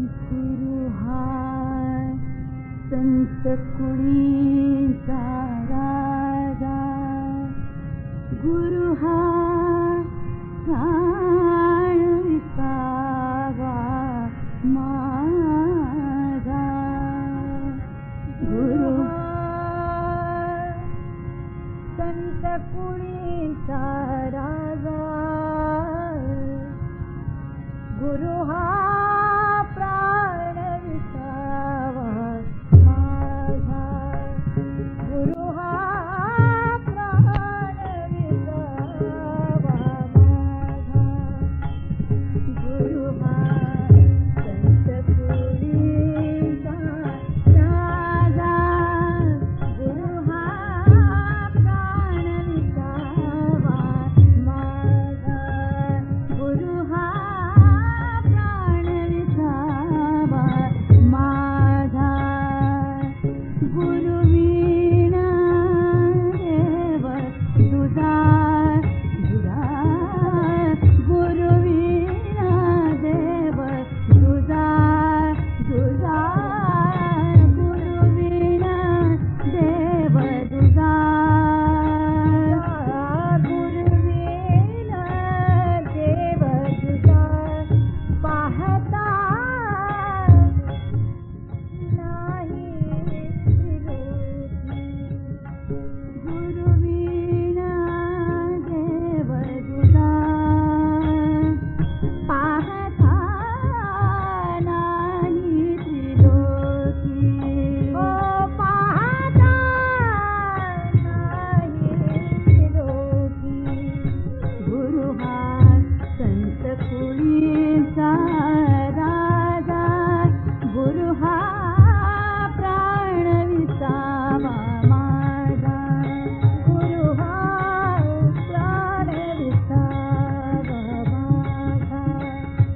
गुरु संत कुरी दारा गुरु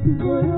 Thank you.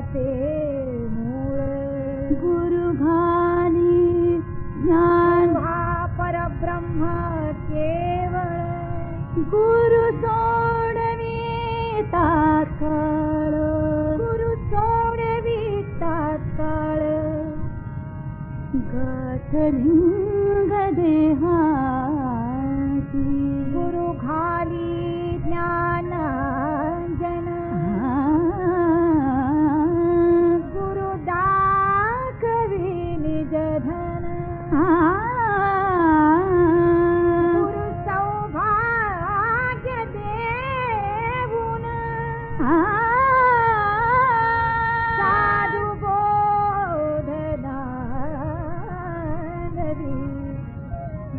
ते मूरे गुरुभानी ज्ञान। परब्रह्म केवल गुरु सोडवी तात्काळ। गुरु सोडवी तात्काळ। वीताकर् देहाची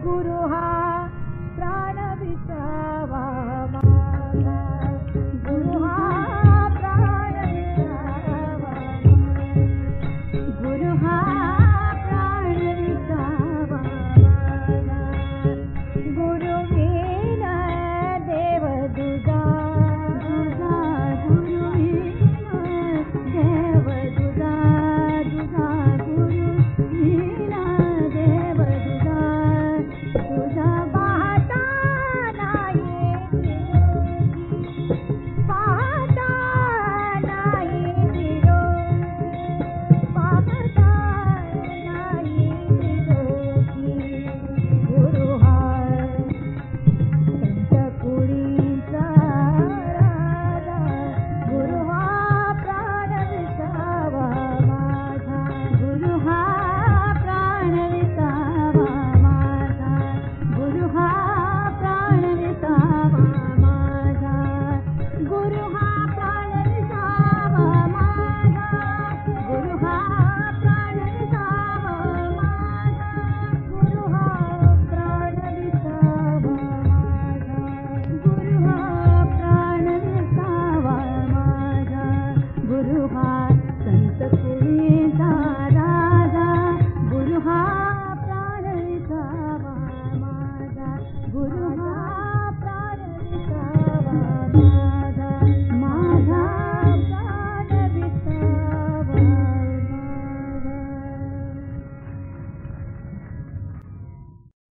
गुरुः प्राणविचावा